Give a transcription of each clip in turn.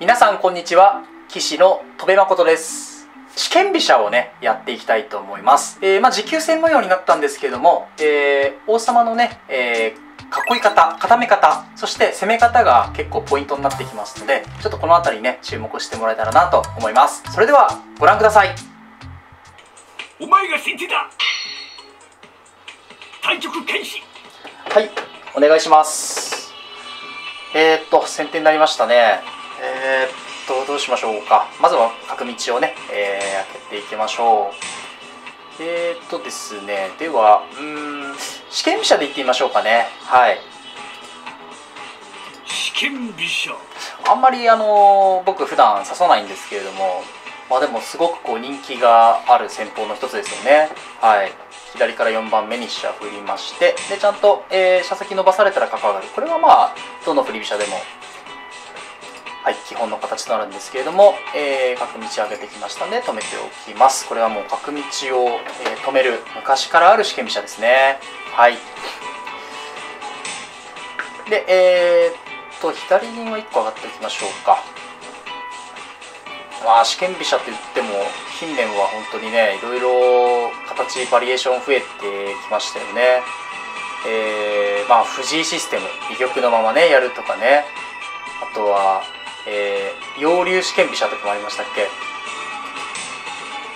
皆さんこんにちは。騎士の戸部誠です。試験飛車をねやっていきたいと思います、えー、まあ持久戦模様になったんですけれども、えー、王様のね、えー、囲い方固め方そして攻め方が結構ポイントになってきますのでちょっとこの辺りね注目してもらえたらなと思います。それではご覧ください。お前が先手だ対局開始はいお願いします。えー、っと先手になりましたねえー、っとどうしましょうか。まずは角道をね、えー、開けていきましょう。えー、っとですねではうん試験飛車でいってみましょうかね。はい。試験飛車。あんまりあの僕普段指さないんですけれどもまあでもすごくこう人気がある戦法の一つですよね。はい。左から4番目に飛車振りましてでちゃんと、えー、飛車先伸ばされたら角上がるこれはまあどの振り飛車でもはい基本の形となるんですけれども、えー、角道上げてきましたので止めておきます。これはもう角道を、えー、止める昔からある試験飛車ですね。はい。でえー、っと左銀は1個上がっておきましょうか。まあ試験飛車って言っても近年は本当にねいろいろ形バリエーション増えてきましたよね。えー、まあ藤井システム居玉のままねやるとかね。あとは、えー、陽流試験飛車とかもありましたっけ？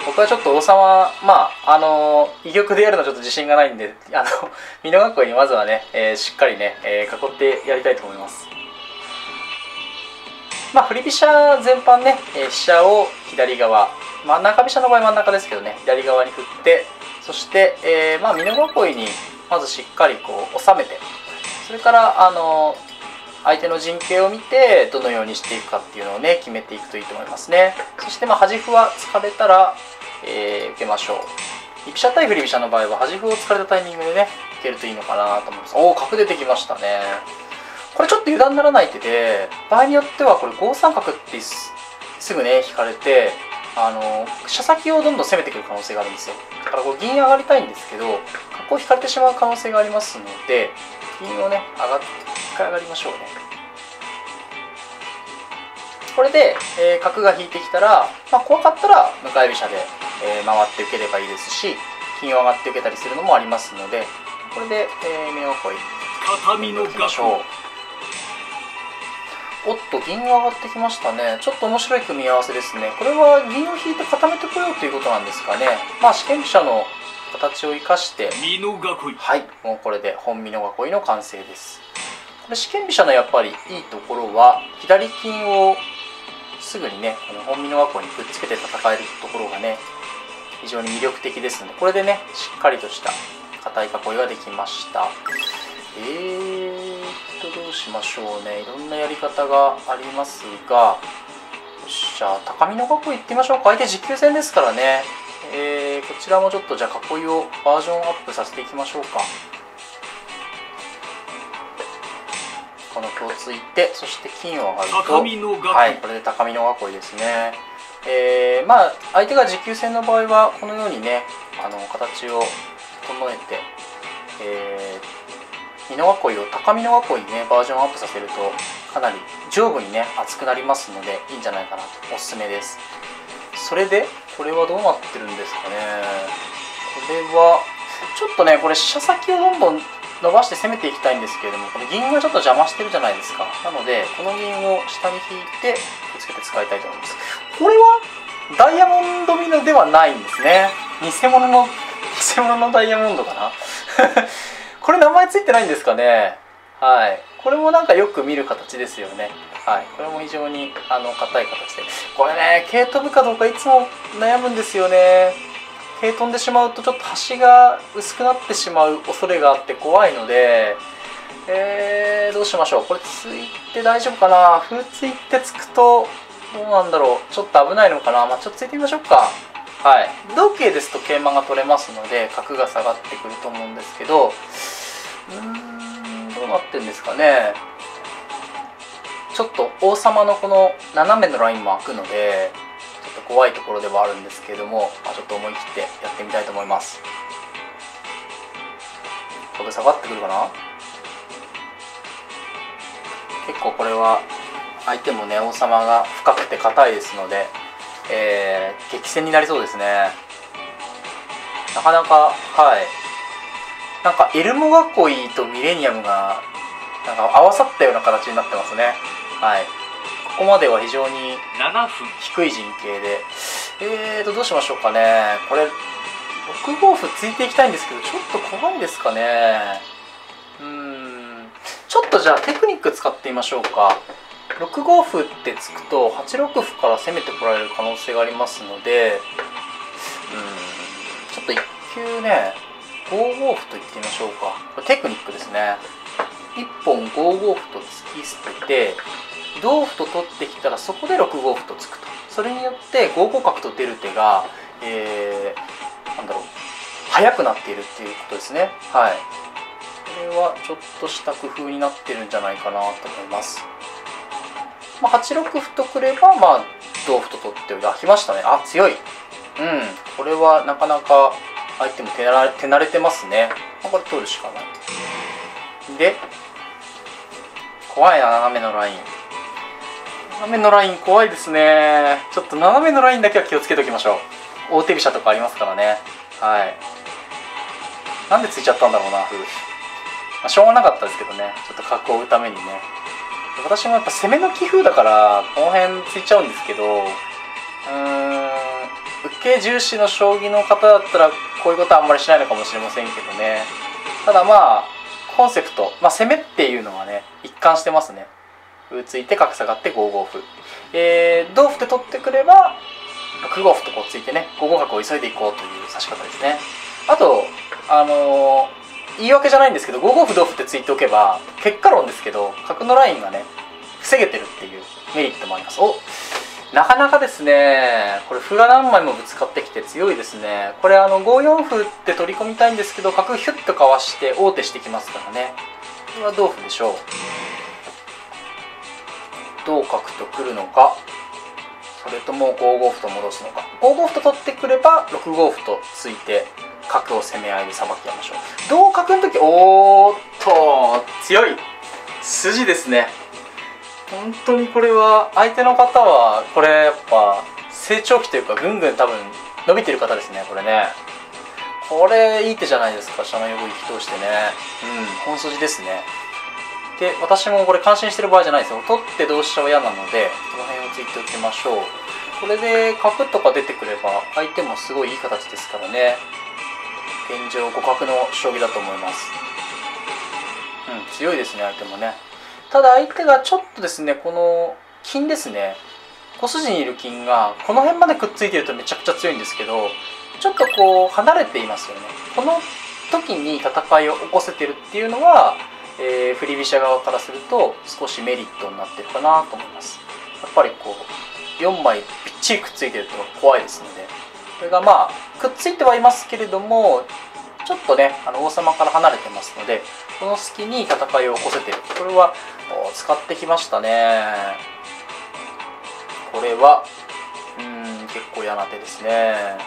僕はちょっと王様まああの居玉でやるのちょっと自信がないんであの 美濃囲いにまずはね、えー、しっかりね、えー、囲ってやりたいと思います。まあ、振り飛車全般ね、えー、飛車を左側真ん中飛車の場合真ん中ですけどね左側に振ってそして、えー、まあ美濃囲いにまずしっかりこう収めてそれからあの相手の陣形を見てどのようにしていくかっていうのをね決めていくといいと思いますね。そしてまあ端歩は突かれたら、えー、受けましょう。居飛車対振り飛車の場合は端歩を突かれたタイミングでね受けるといいのかなと思います。おお角出てきましたね。これちょっと油断ならない手で場合によってはこれ5三角ってすぐね引かれてあの飛車先をどんどん攻めてくる可能性があるんですよ。だからこれ銀上がりたいんですけど角を引かれてしまう可能性がありますので銀をね上がっ一回上がりましょうね。これで、えー、角が引いてきたら、まあ、怖かったら向かい飛車で、えー、回って受ければいいですし金を上がって受けたりするのもありますのでこれで、えー、目をこい。片身のきましょうおっと銀が上がってきましたね。ちょっと面白い組み合わせですね。これは銀を引いて固めてこようということなんですかね。まあ試験飛車の形を生かして。はい。もうこれで本美濃囲いの完成ですこれ試験飛車のやっぱりいいところは左金をすぐにねこの本美濃囲いにくっつけて戦えるところがね非常に魅力的ですのでこれでねしっかりとした硬い囲いができました。えーとどうしましょうね。いろんなやり方がありますがよっしゃ高見の囲い行ってみましょうか。相手持久戦ですからね。えー、こちらもちょっとじゃあ囲いをバージョンアップさせていきましょうか。の歩をついてそして金を上がるとはいこれで高見の囲いですね。えー、まあ相手が持久戦の場合はこのようにねあの形を整えてえー美濃囲いを高美濃囲いにねバージョンアップさせるとかなり上部にね厚くなりますのでいいんじゃないかなとおすすめです。それでこれはどうなってるんですかね。これはちょっとねこれ飛車先をどんどん伸ばして攻めていきたいんですけれどもこれ銀がちょっと邪魔してるじゃないですか。なのでこの銀を下に引いてくっつけて使いたいと思います。これはダイヤモンドミノではないんですね。偽物の 偽物のダイヤモンドかな。これ名前ついてないんですかね。はい。これもなんかよく見る形ですよね。はい。これも非常にあの硬い形で。これね毛飛ぶかどうかいつも悩むんですよね。毛飛んでしまうとちょっと端が薄くなってしまう恐れがあって怖いのでえー、どうしましょう。これついて大丈夫かな？歩ついてつくとどうなんだろう。ちょっと危ないのかな？まあちょっとついてみましょうか。はい。同桂ですと桂馬が取れますので角が下がってくると思うんですけど。うーんどうなってんですかね。ちょっと王様のこの斜めのラインも開くのでっと怖いところではあるんですけれども、まあ、ちょっと思い切ってやってみたいと思います。これ下がってくるかな？結構これは相手もね王様が深くて硬いですので、えー、激戦になりそうですね。なかなかはい。なんかエルモ囲いとミレニアムがなんか合わさったような形になってますね。はい。ここまでは非常に低い陣形で。えーとどうしましょうかね。これ6五歩突いていきたいんですけどちょっと怖いですかね。うん。ちょっとじゃあテクニック使ってみましょうか。6五歩ってつくと8六歩から攻めてこられる可能性がありますので。うん。ちょっと1球ね5五歩と言ってみましょうか。これテクニックですね。1本5五歩と突き捨てて同歩と取ってきたらそこで6五歩と突くと。それによって5五角と出る手が、えー、なんだろう速くなっているっていうことですね。はい。これはちょっとした工夫になってるんじゃないかなと思います。まあ、8六歩とくればまあ同歩と取ってあ来ましたね。あ強い。うん。これはなかなか相手も手慣れ手慣れてますね、まあ、これ取るしかない。で怖いな斜めのライン。斜めのライン怖いですね。ちょっと斜めのラインだけは気をつけておきましょう。大手飛車とかありますからね。はい。なんでついちゃったんだろうな歩、まあ、しょうがなかったですけどね。ちょっと角を追うためにね。私もやっぱ攻めの棋風だからこの辺ついちゃうんですけどうーん受け重視の将棋の方だったらこういうことはあんまりしないのかもしれませんけどね。ただまあコンセプト、まあ、攻めっていうのはね一貫してますね。歩ついて角下がって5五歩。えー、同歩って取ってくれば6五歩とこうついてね5五角を急いでいこうという指し方ですね。あとあのー言い訳じゃないんですけど5五歩同歩ってついておけば結果論ですけど角のラインがね防げてるっていうメリットもあります。おなかなかですねこれ歩が何枚もぶつかってきて強いですね。これあの5四歩って取り込みたいんですけど角ヒュッとかわして王手してきますからね。これは同歩でしょう。同角とくるのかそれとも5五歩と戻すのか。5五歩と取ってくれば6五歩とついて角を攻め合いでさばきましょう。同角の時おーっと強い。筋ですね。本当にこれは相手の方はこれやっぱ成長期というかぐんぐん多分伸びてる方ですねこれね。これいい手じゃないですか下の横行き通してね。うん本筋ですね。で私もこれ感心してる場合じゃないですよ。取って同飛車は嫌なのでこの辺をついておきましょう。これで角とか出てくれば相手もすごいいい形ですからね。現状互角の将棋だと思います。うん強いですね相手もね。ただ相手がちょっとですねこの金ですね。小筋にいる金がこの辺までくっついてるとめちゃくちゃ強いんですけどちょっとこう離れていますよね。この時に戦いを起こせてるっていうのは、えー、振り飛車側からすると少しメリットになってるかなと思います。やっぱりこう4枚びっちりくっついてると怖いですので。これがまあくっついてはいますけれどもちょっとねあの王様から離れてますのでこの隙に戦いを起こせてる。これは使ってきましたね。これはうん結構嫌な手ですね。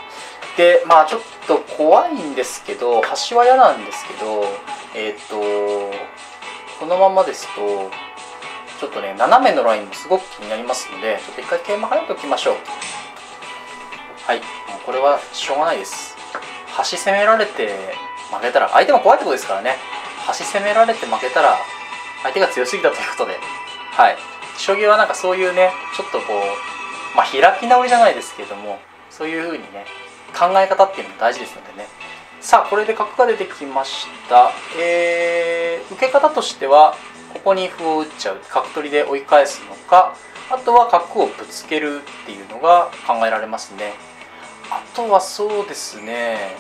でまあちょっと怖いんですけど端は嫌なんですけどえっ、ー、とこのままですとちょっとね斜めのラインもすごく気になりますのでちょっと一回桂馬跳ねておきましょう。はいもうこれはしょうがないです。端攻められて負けたら相手も怖いってことですからね。端攻められて負けたら相手が強すぎたということで。はい。将棋はなんかそういうねちょっとこうまあ開き直りじゃないですけれどもそういうふうにね考え方っていうのも大事ですのでね。さあこれで角が出てきました。えー、受け方としてはここに歩を打っちゃう。角取りで追い返すのかあとは角をぶつけるっていうのが考えられますね。あとはそうですね。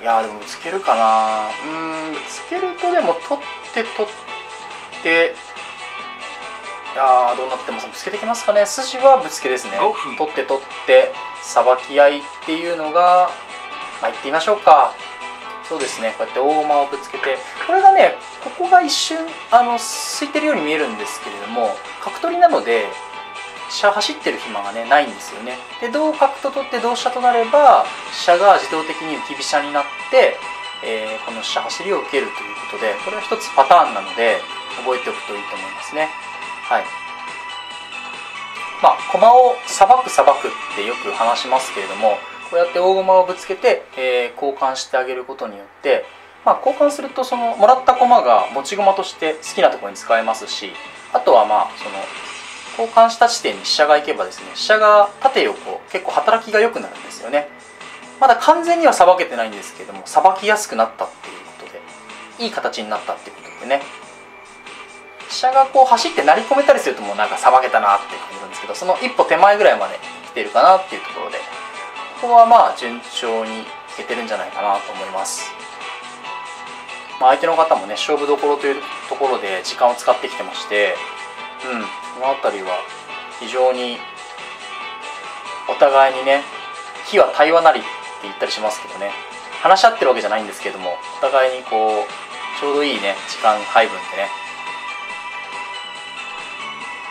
いやでもぶつけるかな。うんぶつけるとでも取って取っていやどうなってます？ぶつけてきますかね。筋はぶつけですね。取って取ってさばき合いっていうのがまあいってみましょうか。そうですね。こうやって大駒をぶつけてこれがねここが一瞬あの空いてるように見えるんですけれども角取りなので飛車走ってる暇がねないんですよね。で同角と取って同飛車となれば飛車が自動的に浮き飛車になって、えー、この飛車走りを受けるということでこれは一つパターンなので覚えておくといいと思いますね。はい。まあ駒をさばくさばくってよく話しますけれどもこうやって大駒をぶつけて、えー、交換してあげることによって、まあ、交換するとそのもらった駒が持ち駒として好きなところに使えますしあとはまあその交換した地点に飛車が行けばですね飛車が縦横結構働きが良くなるんですよね。まだ完全にはさばけてないんですけどもさばきやすくなったっていうことでいい形になったっていうことでね。飛車がこう走って成り込めたりするともうなんかさばけたなって感じるんですけどその一歩手前ぐらいまで来てるかなっていうところでこはまあ順調にいけてるんじゃないかなと思います。まあ、相手の方もね勝負どころというところで時間を使ってきてましてうんこの辺りは非常にお互いにね火は対話なりって言ったりしますけどね話し合ってるわけじゃないんですけどもお互いにこうちょうどいいね時間配分でね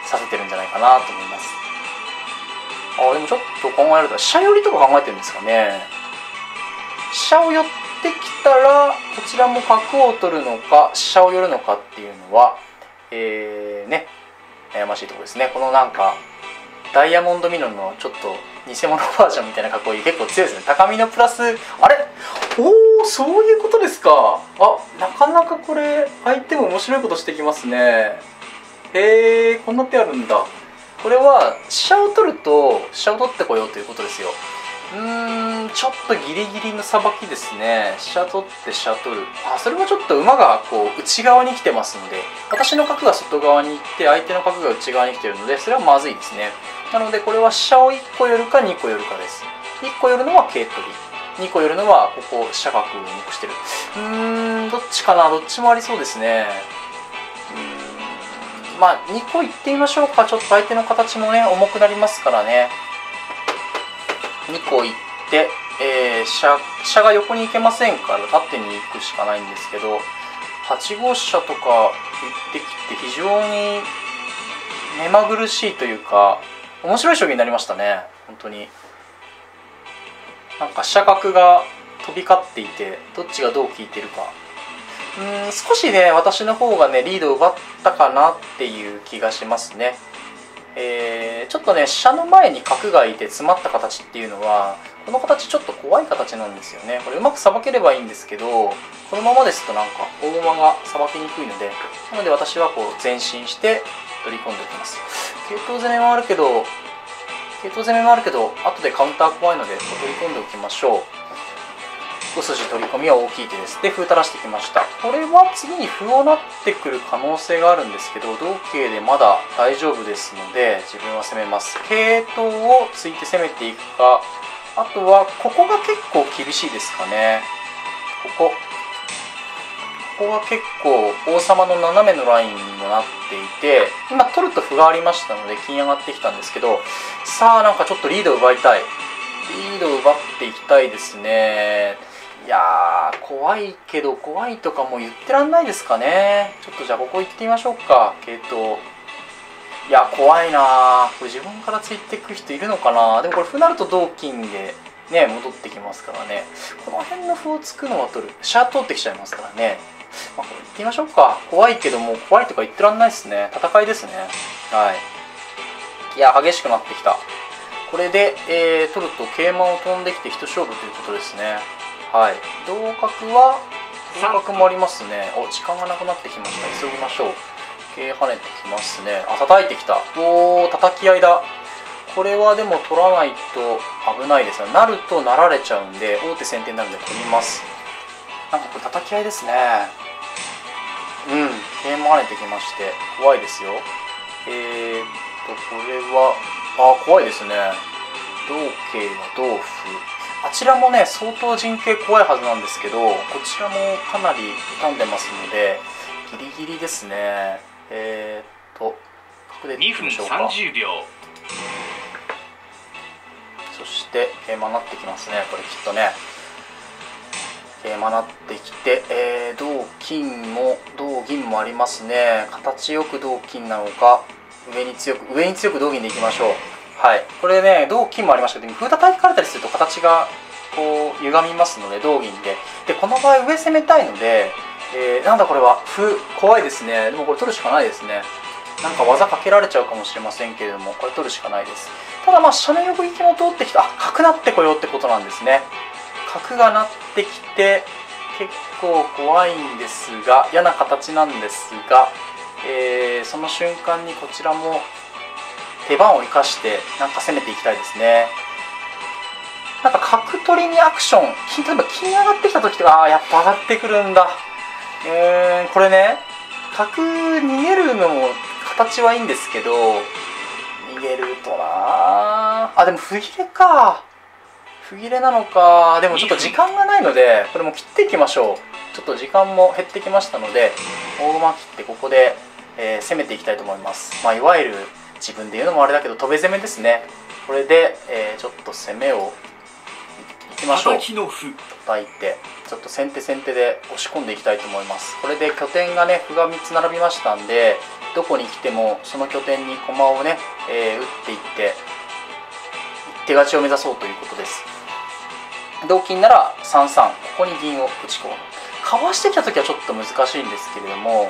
させてるんじゃないかなと思います。あでもちょっと考えると飛車寄りとか考えてるんですかね。飛車を寄ってきたらこちらも角を取るのか飛車を寄るのかっていうのはえー、ね悩ましいところですね。このなんかダイヤモンドミノンのちょっと偽物バージョンみたいな囲い結構強いですね。高みのプラスあれ？おおそういうことですか。あなかなかこれ相手も面白いことしてきますね。へえこんな手あるんだ。これは飛車を取ると飛車を取ってこようということですよ。うーんちょっとギリギリのさばきですね。飛車取って飛車取る。あそれはちょっと馬がこう内側に来てますので私の角が外側に行って相手の角が内側に来てるのでそれはまずいですね。なのでこれは飛車を1個寄るか2個寄るかです。1個寄るのは桂取り。2個寄るのはここ飛車角を残してる。うーんどっちかな？どっちもありそうですね。うん。まあ2個いってみましょうか。ちょっと相手の形もね重くなりますからね。2個行って、えー、飛車が横に行けませんから縦に行くしかないんですけど8号飛車とか行ってきて非常に目まぐるしいというか面白い将棋になりましたね。本当に。なんか飛車角が飛び交っていてどっちがどう効いてるか。うん少しね私の方がねリードを奪ったかなっていう気がしますね。えー、ちょっとね飛車の前に角がいて詰まった形っていうのはこの形ちょっと怖い形なんですよね。これうまくさばければいいんですけどこのままですとなんか大駒がさばきにくいのでなので私はこう前進して取り込んでおきます。系統攻めもあるけど系統攻めもあるけど後でカウンター怖いので取り込んでおきましょう。5筋取り込みは大きい手です。で歩垂らしてきました。これは次に歩をなってくる可能性があるんですけど同桂でまだ大丈夫ですので自分は攻めます。桂頭を突いて攻めていくかあとはここが結構厳しいですかね。ここ。ここは結構王様の斜めのラインにもなっていて今取ると歩がありましたので金上がってきたんですけどさあなんかちょっとリードを奪いたい。リードを奪っていきたいですね。いやー怖いけど怖いとかも言ってらんないですかね。ちょっとじゃあここ行ってみましょうか系統いや怖いなこれ自分からついてく人いるのかな。でもこれ歩なると同金でね戻ってきますからね。この辺の歩を突くのは取る。飛車通ってきちゃいますからね。まあ、これ行ってみましょうか。怖いけども怖いとか言ってらんないですね。戦いですね。はい。いや激しくなってきた。これで、えー、取ると桂馬を飛んできて一勝負ということですね。はい。同角は同角もありますね。お時間がなくなってきました。急ぎましょう。桂跳ねてきますね。あ叩いてきた。おお叩き合いだ。これはでも取らないと危ないですね。なるとなられちゃうんで王手先手になるんで取ります。なんかこれ叩き合いですね。うん。桂馬跳ねてきまして怖いですよ。えー、っとこれはあ怖いですね。同桂は同歩あちらもね相当陣形怖いはずなんですけどこちらもかなり傷んでますのでギリギリですね。えー、っと角でいきましょうか。2分30秒。そして桂馬なってきますね。これきっとね。桂馬なってきて、えー、同金も同銀もありますね。形よく同金なのか上に強く上に強く同銀でいきましょうはい。これね同金もありましたけど歩叩かれたりすると形がこう歪みますので同銀で。でこの場合上攻めたいので、えー、なんだこれは。歩怖いですね。でもこれ取るしかないですね。なんか技かけられちゃうかもしれませんけれどもこれ取るしかないです。ただまあ飛車の横利きも通ってきたあ角なってこようってことなんですね。角がなってきて結構怖いんですが嫌な形なんですが、えー、その瞬間にこちらも手番を生かしてなんか攻めていきたいですね。なんか角取りにアクション金例えば金上がってきた時とかああやっぱ上がってくるんだ。えー、これね角逃げるのも形はいいんですけど逃げるとなあでも歩切れか。歩切れなのか。でもちょっと時間がないのでこれも切っていきましょう。ちょっと時間も減ってきましたので大駒切ってここで、えー、攻めていきたいと思います。まあいわゆる自分で言うのもあれだけど飛べ攻めですね。これで、えー、ちょっと攻めをいきましょう。叩いてちょっと先手先手で押し込んでいきたいと思います。これで拠点がね歩が3つ並びましたんでどこに来てもその拠点に駒をね、えー、打っていって一手勝ちを目指そうということです。同金なら3三ここに銀を打ち込む。かわしてきた時はちょっと難しいんですけれども、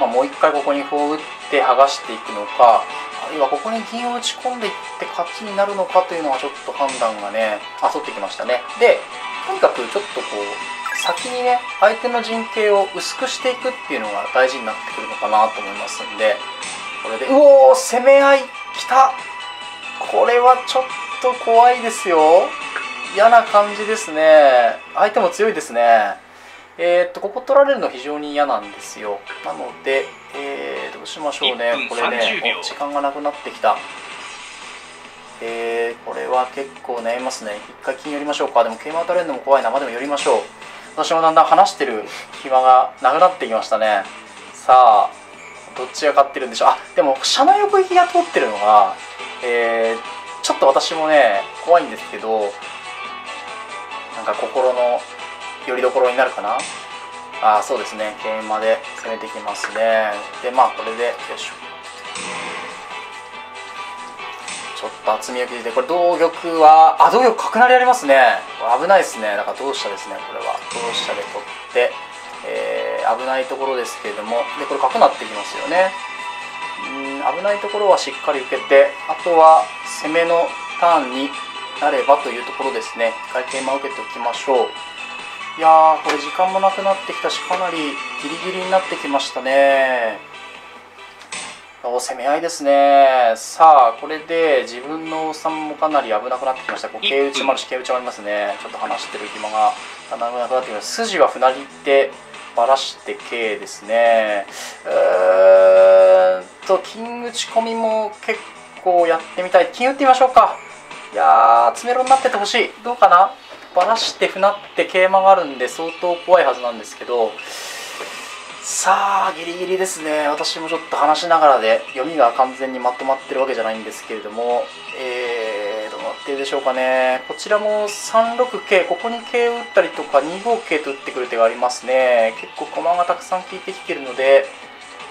まあ、もう一回ここに歩を打って剥がしていくのかあるいはここに銀を打ち込んでいって勝ちになるのかというのはちょっと判断がねあ取ってきましたね。でとにかくちょっとこう先にね相手の陣形を薄くしていくっていうのが大事になってくるのかなと思いますんでこれでうおー攻め合いきた。これはちょっと怖いですよ。嫌な感じですね。相手も強いですね。えー、っとここ取られるの非常に嫌なんですよ。なので、えー、どうしましょうね。これね時間がなくなってきた。えー、これは結構悩みますね。一回金寄りましょうか。でも桂馬打たれるのも怖いな。まあでも寄りましょう。私もだんだん話してる暇がなくなってきましたね。さあどっちが勝ってるんでしょう。あでも車内横行きが通ってるのがえー、ちょっと私もね怖いんですけどなんか心の拠り所になるかな？あそうですね。桂馬で攻めてきますね。でまあこれでよいしょ。ちょっと厚みを切ってこれ同玉はあ同玉角成りありますね。危ないですね。だから同飛車ですねこれは。同飛車で取って、えー、危ないところですけれども。でこれ角なってきますよね。うん危ないところはしっかり受けてあとは攻めのターンになればというところですね。一回桂馬受けておきましょう。いやーこれ時間もなくなってきたしかなりギリギリになってきましたね。お攻め合いですね。さあこれで自分の王様もかなり危なくなってきました。こう桂打ちもあるし桂打ちもありますね。ちょっと離してる暇がなくなってきました。筋は船切ってばらして桂ですね。うーんと金打ち込みも結構やってみたい。金打ってみましょうか。いやー詰めろになっててほしい。どうかな？ばらして船って桂馬があるんで相当怖いはずなんですけどさあギリギリですね。私もちょっと話しながらで読みが完全にまとまってるわけじゃないんですけれども。えー、どうなってるでしょうかね。こちらも3六桂ここに桂を打ったりとか2五桂と打ってくる手がありますね。結構駒がたくさん効いてきてるので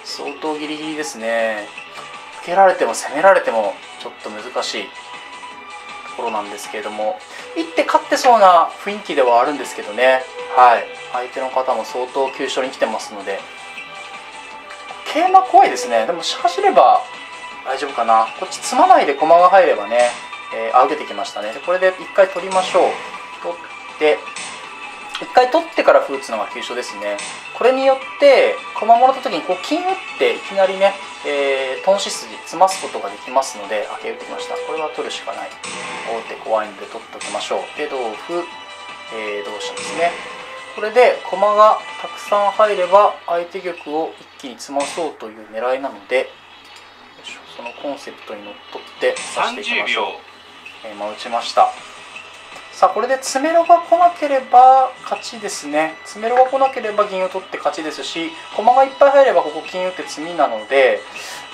相当ギリギリですね。受けられても攻められてもちょっと難しい。ころなんですけれども一手勝ってそうな雰囲気ではあるんですけどね。はい。相手の方も相当急所に来てますので。桂馬怖いですね。でもし走れば大丈夫かな。こっち詰まないで駒が入ればね、えー、あ受けてきましたね。でこれで1回取りましょう。取って1回取ってから歩打つのが急所ですね。これによって駒もらった時にこう金打っていきなりね、えー、頓死筋詰ますことができますのであけ打ってきました。これは取るしかない。王手怖いんで取っておきましょう。で同歩、えー、同飛車ですね。これで駒がたくさん入れば相手玉を一気に詰まそうという狙いなのでそのコンセプトにのっとって指していきましょう、えー、まあ、打ちましたさあこれで詰めろが来なければ勝ちですね。詰めろが来なければ銀を取って勝ちですし駒がいっぱい入ればここ金打って詰みなので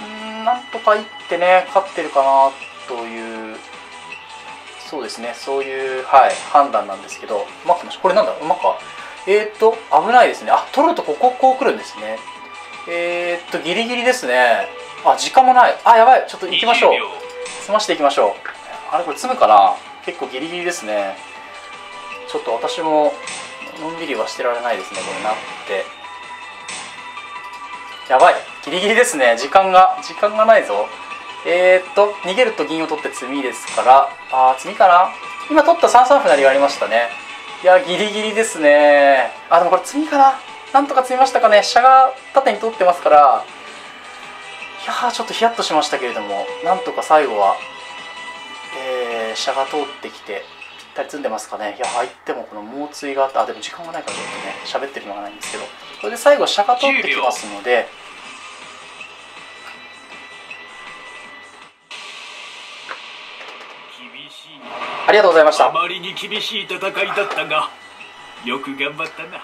うんなんとかいってね勝ってるかなというそうですね。そういう、はい、判断なんですけど。うまく来ましたこれなんだ？うまか。えー、っと危ないですね。あ取るとこここう来るんですね。えー、っとギリギリですね。あ時間もない。あやばい。ちょっと行きましょう。済ましていきましょう。あれこれ詰むかな？結構ギリギリですね。ちょっと私ものんびりはしてられないですねこれなって。やばい。ギリギリですね。時間が時間がないぞ。えー、っと逃げると銀を取って詰みですから。あー詰みかな？今取った3三歩成がありましたね。いやギリギリですね。あでもこれ詰みかな？なんとか詰みましたかね。飛車が縦に通ってますから。いやーちょっとヒヤッとしましたけれども。なんとか最後は、車が通ってきてぴったり詰んでますかね。いや相手もこの猛追があってあでも時間がないからちょっとね喋ってるのがないんですけど。これで最後飛車が通ってきますのでありがとうございました。あまりに厳しい戦いだったがよく頑張ったな。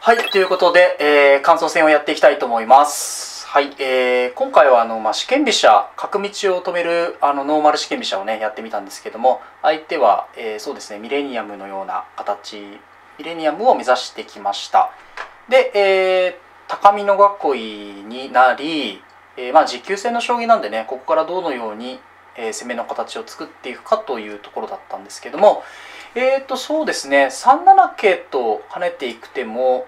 はいということで、えー、感想戦をやっていきたいと思いますはい、えー、今回はあの、まあ、試験飛車角道を止めるあのノーマル試験飛車をねやってみたんですけども相手は、えー、そうですねミレニアムのような形ミレニアムを目指してきました。で、えー、高美濃囲いになり、えー、まあ持久戦の将棋なんでねここからどのようにえー、攻めの形を作っていくかというところだったんですけどもえーとそうですね3七桂と跳ねていく手も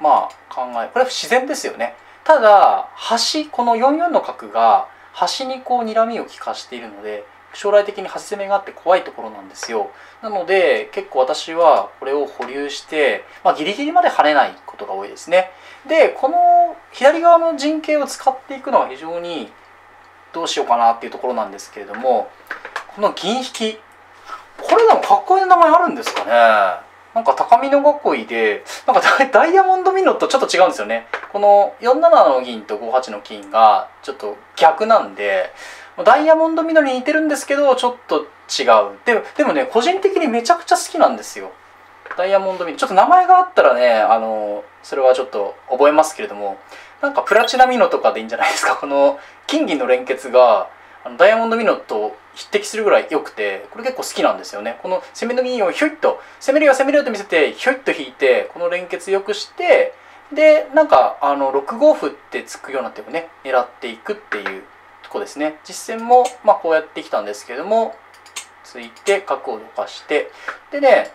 まあ考えこれは自然ですよね。ただ端この4四の角が端にこう睨みを利かしているので将来的に端攻めがあって怖いところなんですよ。なので結構私はこれを保留して、まあ、ギリギリまで跳ねないことが多いですね。でこの左側の陣形を使っていくのは非常にどうしようかなっていうところなんですけれどもこの銀引きこれでもかっこいい名前あるんですかね？なんか高美濃囲いでなんかダイヤモンドミノとちょっと違うんですよね。この47の銀と58の金がちょっと逆なんでダイヤモンドミノに似てるんですけどちょっと違う。ででもね個人的にめちゃくちゃ好きなんですよ。ダイヤモンドミノ。ちょっと名前があったらねあのそれはちょっと覚えますけれどもなんかプラチナミノとかでいいんじゃないですか。この金銀の連結がダイヤモンドミノと匹敵するぐらい良くてこれ結構好きなんですよね。この攻めの銀をひょいっと攻めるよ攻めるよと見せてひょいっと引いてこの連結よくしてでなんかあの6五歩ってつくような手をね狙っていくっていうとこですね。実戦もまあこうやってきたんですけどもついて角をどかしてでね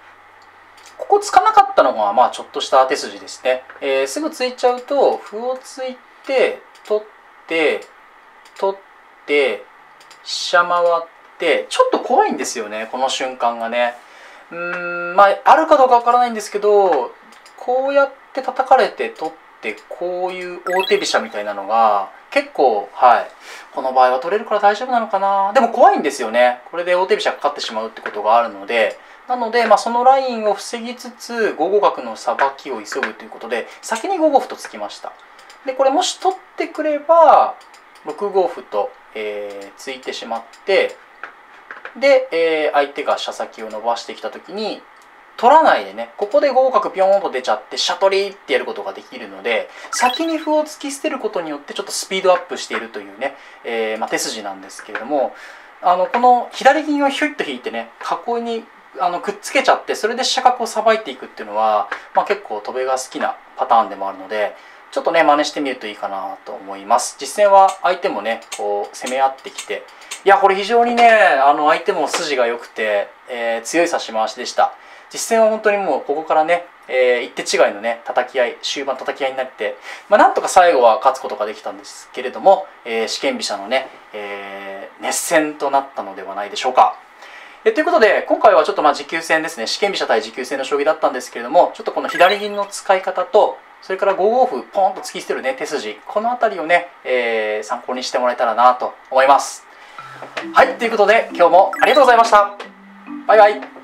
ここつかなかったのがまあちょっとした手筋ですね、えー、すぐついちゃうと歩をついて取って取って飛車回ってちょっと怖いんですよねこの瞬間がね。うーんまああるかどうかわからないんですけどこうやって叩かれて取ってこういう大手飛車みたいなのが結構はいこの場合は取れるから大丈夫なのかな。でも怖いんですよね。これで大手飛車かかってしまうってことがあるので。なので、まあ、そのラインを防ぎつつ5五角のさばきを急ぐということで先に5五歩と突きました。でこれもし取ってくれば6五歩と、えー、突いてしまってで、えー、相手が飛車先を伸ばしてきた時に取らないでねここで5五角ピョンと出ちゃって飛車取りってやることができるので先に歩を突き捨てることによってちょっとスピードアップしているというね、えー、まあ、手筋なんですけれどもあのこの左銀をひょいっと引いてね囲いにあのくっつけちゃってそれで飛車角をさばいていくっていうのは、まあ、結構戸辺が好きなパターンでもあるのでちょっとね真似してみるといいかなと思います。実戦は相手もねこう攻め合ってきて。いやこれ非常にねあの相手も筋が良くて、えー、強い指し回しでした。実戦は本当にもうここからね、えー、一手違いのね叩き合い終盤叩き合いになって、まあ、なんとか最後は勝つことができたんですけれども、えー、試験飛車のね、えー、熱戦となったのではないでしょうか。えということで、今回はちょっとまあ持久戦ですね、試験飛車対持久戦の将棋だったんですけれども、ちょっとこの左銀の使い方と、それから5五歩ポンと突き捨てるね、手筋、この辺りをね、えー、参考にしてもらえたらなと思います。はい、ということで、今日もありがとうございました。バイバイ。